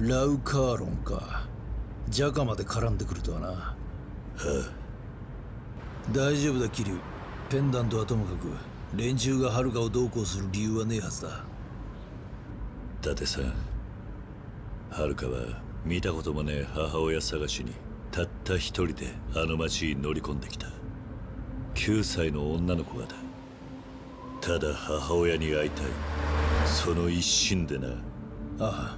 ラウカーロンか。ジャカまで絡んでくるとはな。はあ。大丈夫だキリュウ。ペンダントはともかく連中がハルカをどうこうする理由はねえはずだ。伊達さん。はるかは見たこともねえ母親探しにたった一人であの町に乗り込んできた。9歳の女の子がだ。ただ母親に会いたい。その一心でな。あ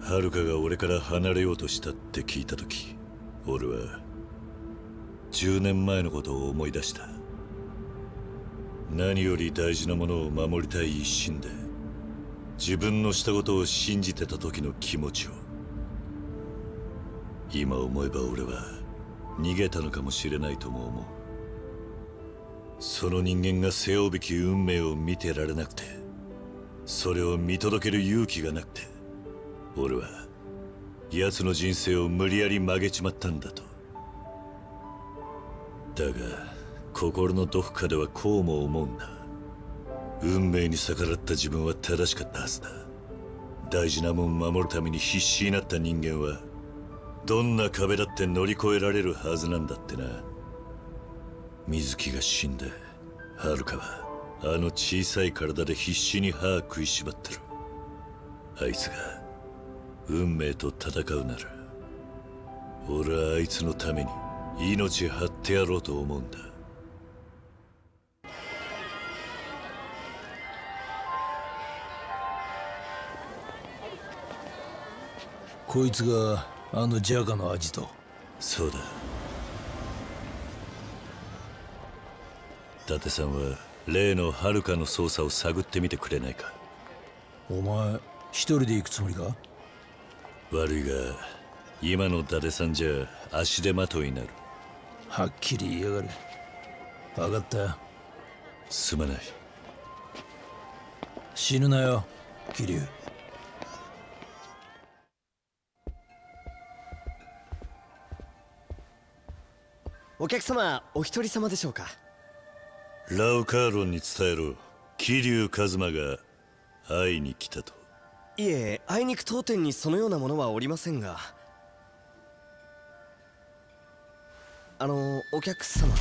はるかが俺から離れようとしたって聞いた時俺は10年前のことを思い出した。何より大事なものを守りたい一心で自分のしたことを信じてた時の気持ちを。今思えば俺は逃げたのかもしれないとも思う。その人間が背負うべき運命を見てられなくてそれを見届ける勇気がなくて。俺は奴の人生を無理やり曲げちまったんだと。だが心のどこかではこうも思うんだ運命に逆らった自分は正しかったはずだ。大事なもん守るために必死になった人間はどんな壁だって乗り越えられるはずなんだってな。水木が死んではるかはあの小さい体で必死に歯食いしばってる。あいつが運命と戦うなら俺はあいつのために命張ってやろうと思うんだ。こいつがあのジャカのアジトそうだ。伊達さんは例のハルカの捜査を探ってみてくれないか。お前一人で行くつもりか？悪いが今の伊達さんじゃ足手まといになる。はっきり言いやがる。分かったすまない。死ぬなよ桐生。お客様お一人様でしょうか？ラウカーロンに伝えろ。桐生一馬が会いに来たといえあいにく当店にそのようなものはおりませんが。あのお客様。